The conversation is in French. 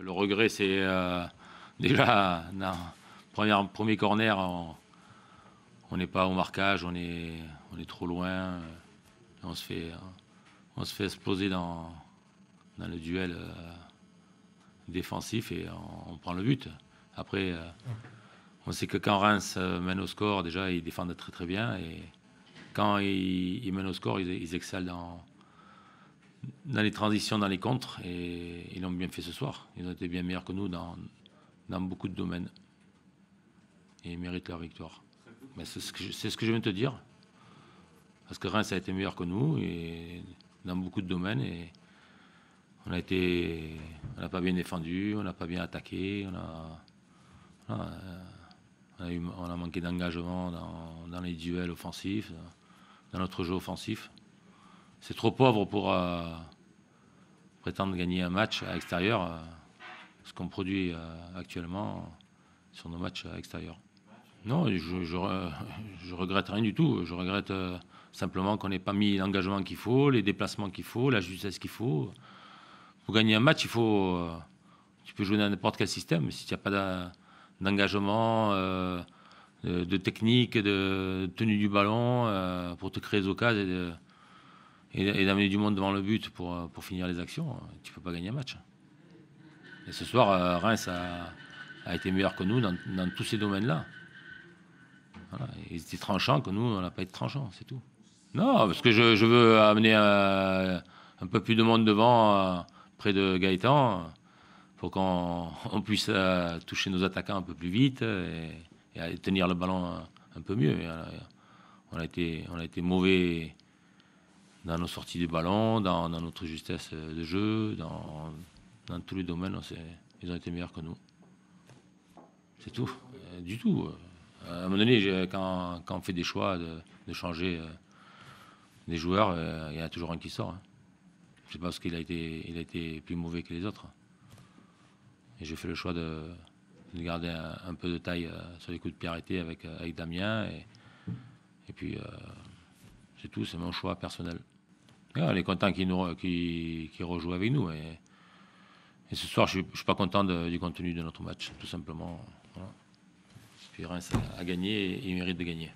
le regret, c'est euh, déjà, premier, premier corner, on n'est pas au marquage, on est, trop loin. euh, on, se fait, on exploser dans, le duel euh, défensif et on, prend le but. Après, on sait que quand Reims mène au score, déjà, ils défendent très très bien. Et quand ils, ils mènent au score, ils, ils excellent dans, dans les transitions, dans les contres. Et ils l'ont bien fait ce soir. Ils ont été bien meilleurs que nous dans, dans beaucoup de domaines. Et ils méritent leur victoire. Mais c'est ce, que je- viens de te dire. Parce que Reims a été meilleur que nous et dans beaucoup de domaines. Et on on n'a pas bien défendu, on n'a pas bien attaqué, on a, on a manqué d'engagement dans, dans les duels offensifs, dans notre jeu offensif. C'est trop pauvre pour euh, prétendre gagner un match à l'extérieur, euh, ce qu'on produit euh, actuellement sur nos matchs à l'extérieur. Non, je, je, re- je regrette rien du tout. Je regrette simplement qu'on n'ait pas mis l'engagement qu'il faut, les déplacements qu'il faut, la justesse qu'il faut. Pour gagner un match, il faut. tu peux jouer dans n'importe quel système, mais si tu n'as pas d'en- d'engagement, de, technique, de tenue du ballon, pour te créer des occasions et, d'amener du monde devant le but pour, euh, pour finir les actions, euh, tu ne peux pas gagner un match. Et ce soir, euh, Reims a, a été meilleur que nous dans, dans tous ces domaines-là. Voilà, ils étaient tranchants, que nous, on n'a pas été tranchants, c'est tout. Non, parce que je, je veux amener euh, un peu plus de monde devant, près de Gaëtan, pour qu'on on puisse toucher nos attaquants un peu plus vite et, tenir le ballon un, peu mieux. On, a été, on a été mauvais dans nos sorties de ballon, dans, notre justesse de jeu, dans, tous les domaines. ils ont été meilleurs que nous. C'est tout. Euh, du tout. Euh, À un moment donné, quand, on fait des choix de, changer euh, des joueurs, il y en a toujours un qui sort. Je sais pas parce qu'il a été, plus mauvais que les autres. Et j'ai fait le choix de, de garder un, peu de taille sur les coups de pied arrêtés avec, Damien. Et, puis, c'est tout, c'est mon choix personnel. On est content qu'il rejoue avec nous. Et, ce soir, je ne suis pas content du contenu de notre match, tout simplement. Voilà. A gagné et il mérite de gagner.